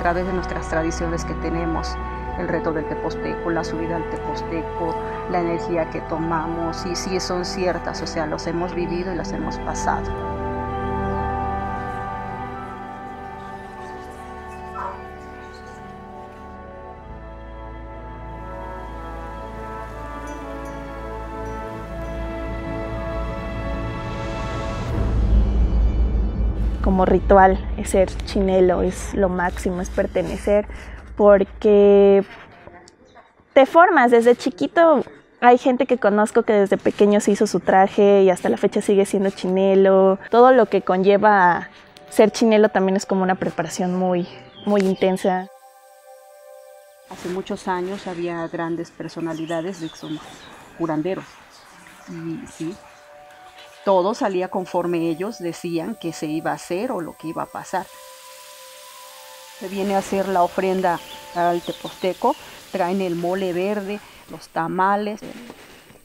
través de nuestras tradiciones que tenemos, el reto del Teposteco, la subida al Teposteco, la energía que tomamos, y sí son ciertas, o sea, los hemos vivido y los hemos pasado. Como ritual es ser chinelo, es lo máximo, es pertenecer, porque te formas desde chiquito. Hay gente que conozco que desde pequeño se hizo su traje y hasta la fecha sigue siendo chinelo. Todo lo que conlleva ser chinelo también es como una preparación muy, muy intensa. Hace muchos años había grandes personalidades de que son curanderos. Sí, todo salía conforme ellos decían que se iba a hacer o lo que iba a pasar. Se viene a hacer la ofrenda al teposteco, traen el mole verde, los tamales.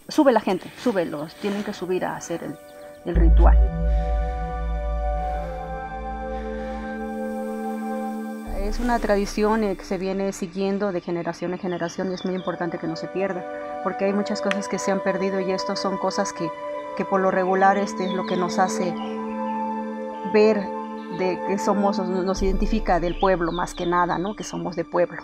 Sube la gente, sube, los tienen que subir a hacer el, el ritual. Es una tradición eh, que se viene siguiendo de generación en generación y es muy importante que no se pierda, porque hay muchas cosas que se han perdido y estas son cosas que que por lo regular este es lo que nos hace ver de que somos, nos identifica del pueblo más que nada, ¿no? Que somos de pueblo.